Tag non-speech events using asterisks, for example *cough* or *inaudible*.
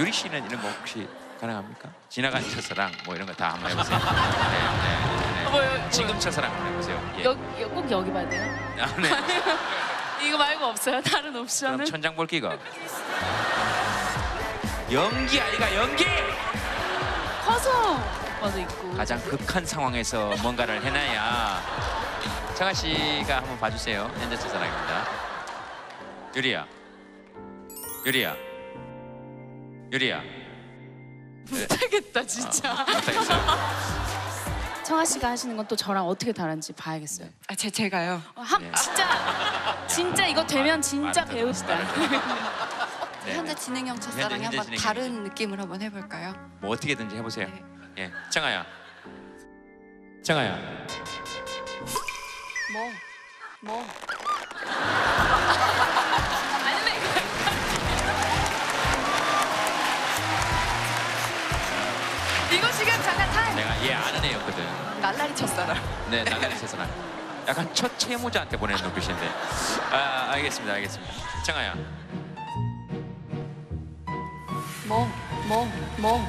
유리 씨는 이런 거 혹시 가능합니까? 지나간 첫사랑 뭐 이런 거 다 한번 해보세요. 네, 네, 네. 뭐요? 지금 첫사랑 한번 해보세요. 예. 여기 꼭 여기 봐야 돼요? 아, 네. *laughs* 이거 말고 없어요? 다른 그럼 옵션은? 천장 볼 기가 연기 아이가 연기 커서 맞아 있고. 가장 극한 상황에서 뭔가를 해놔야 정아 씨가 한번 봐주세요 현재 첫사랑입니다 유리야 유리야 유리야 못하겠다 진짜. 못하겠어요 청아 씨가 하시는 건 또 저랑 어떻게 다른지 봐야겠어요. 아, 제, 제가요. 어, 한, 네. 진짜 진짜 이거 되면 진짜 말을 배우시다. *laughs* 네. 현재 진행형 첫사랑이 현재 한번. 다른 느낌을 한번 해볼까요? 뭐 어떻게든지 해보세요 네. 예 정아야 정아야 뭐? 뭐? 이거 지금 잠깐 타임! 내가 얘 아는 애였거든 날라리 첫사랑. 네 나가는 세상아 약간 첫 채무자한테 보내는 눈빛인데 아 알겠습니다 알겠습니다 정아야 뭐? 뭐? 뭐?